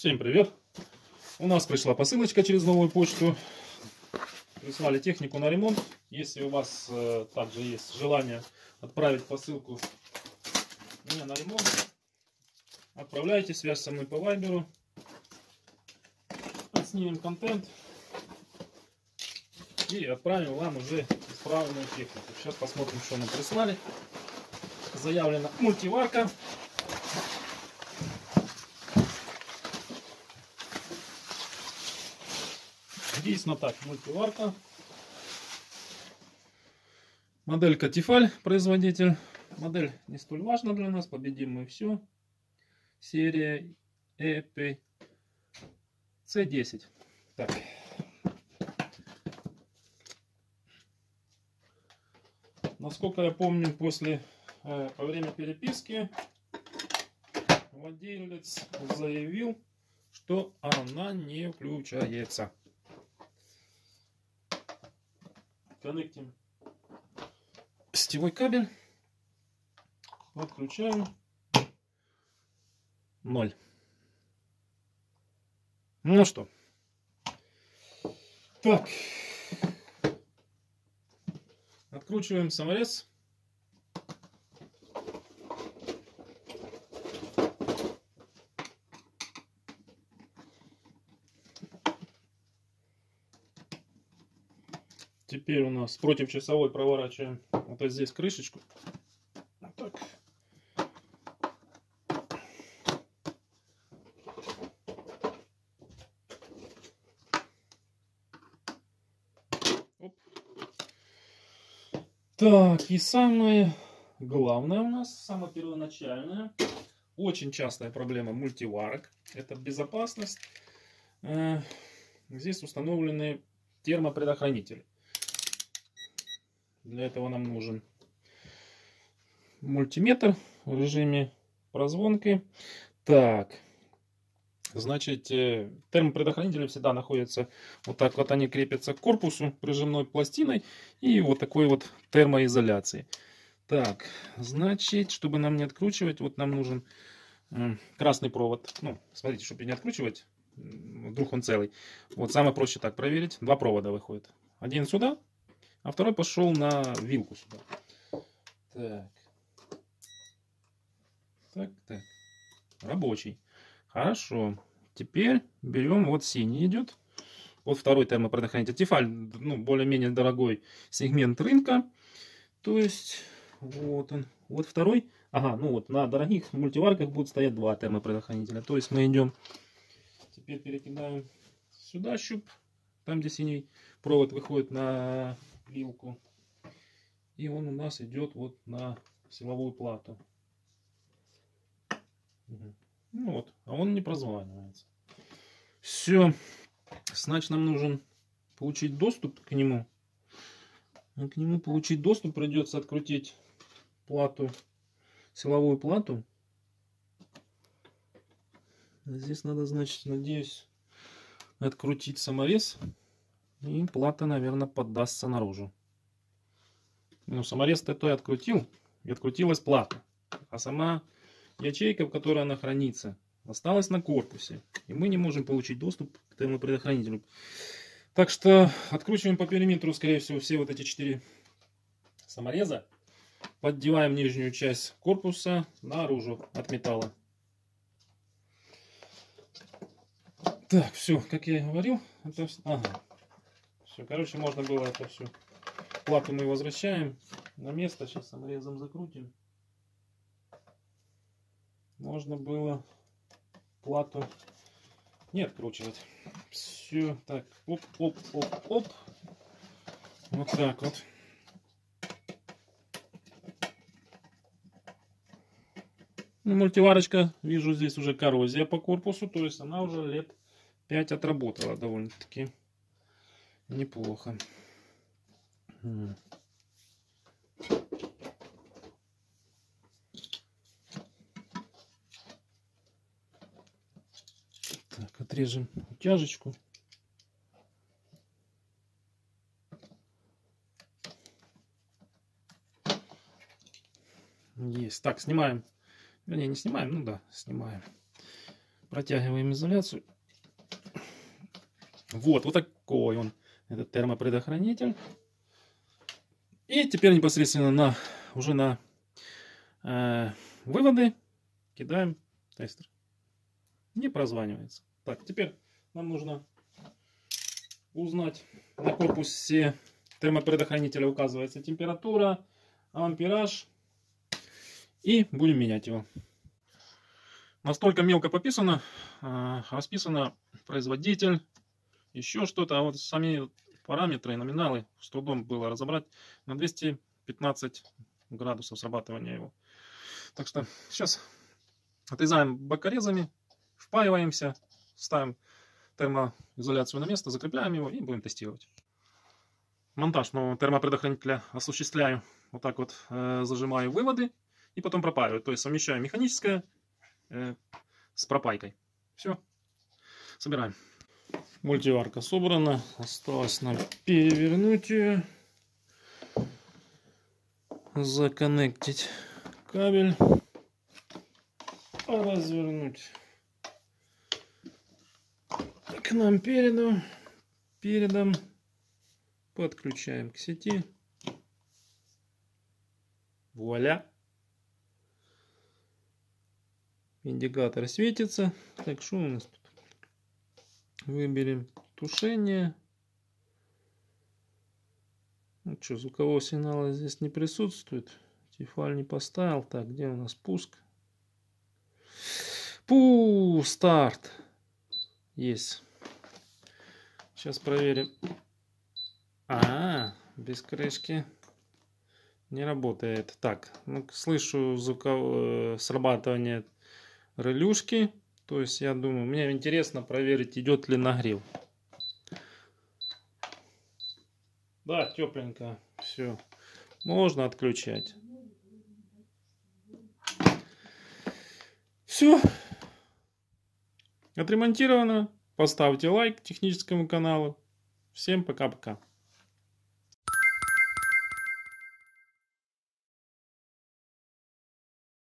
Всем привет! У нас пришла посылочка через новую почту. Прислали технику на ремонт. Если у вас э, также есть желание отправить посылку мне на ремонт, отправляйте связь со мной по вайберу. Снимем контент и отправим вам уже исправленную технику. Сейчас посмотрим, что нам прислали. Заявлена мультиварка. Дійсно так, мультиварка. Моделька Тефаль, производитель. Модель не столь важна для нас, победим мы все. Серия EP C10. Так. Насколько я помню, после, э, во время переписки владелец заявил, что она не включается. Коннектим сетевой кабель. Подключаем. Ноль. Ну что. Так. Откручиваем саморез. Теперь у нас против часовой проворачиваем вот здесь крышечку. Вот так. Оп. Так, и самое главное у нас, самое первоначальное, очень частая проблема мультиварок, это безопасность. Э, здесь установлены термопредохранители. Для этого нам нужен мультиметр в режиме прозвонки. Так, значит, э, термопредохранители всегда находятся вот так вот они крепятся к корпусу прижимной пластиной и вот такой вот термоизоляции. Так, значит, чтобы нам не откручивать, вот нам нужен красный провод. Ну, смотрите, чтобы не откручивать, вдруг он целый. Вот самое проще так проверить. Два провода выходит. Один сюда, а второй пошел на вилку сюда. Так. Так, так. Рабочий. Хорошо. Теперь берем, вот синий идет. Вот второй термопродохранитель. Тефаль, ну, более-менее дорогой сегмент рынка. То есть, вот он. Вот второй. Ага, ну вот, на дорогих мультиварках будут стоять два термопредохранителя. То есть мы идем, теперь перекидаем сюда щуп, там где синий провод выходит на вилку. И он у нас идет вот на силовую плату. Ну вот, а он не прозванивается. Все. Значит, нам нужен получить доступ к нему. А к нему получить доступ придется открутить плату, силовую плату. Здесь надо, значит, надеюсь, открутить саморез. И плата, наверное, поддастся наружу. Ну, саморез-то то и открутил. И открутилась плата. А сама ячейка, в которой она хранится, осталась на корпусе. И мы не можем получить доступ к термопредохранителю. Так что откручиваем по периметру, скорее всего, все вот эти четыре самореза. Поддеваем нижнюю часть корпуса наружу от металла. Так, все, как я и говорил, это... Ага. Все, короче, можно было это все. Плату мы возвращаем на место. Сейчас саморезом закрутим. Можно было плату не откручивать. Все, так, оп, оп, оп, оп. Вот так вот. Ну, мультиварочка, вижу, здесь уже коррозия по корпусу, то есть она уже лет 5 отработала довольно-таки неплохо. Так, отрежем утяжечку. Есть. Так, снимаем. Не, не снимаем, ну да, снимаем. Протягиваем изоляцию. Вот, вот такой он, этот термопредохранитель. И теперь непосредственно на, уже на э, выводы кидаем тестер. Не прозванивается. Так, теперь нам нужно узнать на корпусе термопредохранителя указывается температура, ампераж. И будем менять его. Настолько мелко пописано, э, расписано производитель, еще что-то. А вот сами параметры, номиналы с трудом было разобрать. На 215 градусов срабатывания его. Так что сейчас отрезаем бокорезами, впаиваемся, ставим термоизоляцию на место, закрепляем его и будем тестировать. Монтаж нового термопредохранителя осуществляю. Вот так вот э, зажимаю выводы и потом пропаиваю. То есть совмещаю механическое э, с пропайкой. Все. Собираем. Мультиварка собрана. Осталось нам перевернуть ее. Законнектить кабель. Развернуть к нам передом. Передом подключаем к сети. Вуаля! Индикатор светится. Так, что у нас тут? Выберем тушение. Ну что, звукового сигнала здесь не присутствует. Тифаль не поставил. Так, где у нас пуск? Пу, старт. Есть. Сейчас проверим. А, без крышки не работает. Так, ну, слышу звуковое срабатывание релюшки. То есть я думаю, мне интересно проверить, идет ли нагрев. Да, тепленько. Все. Можно отключать. Все. Отремонтировано. Поставьте лайк техническому каналу. Всем пока-пока.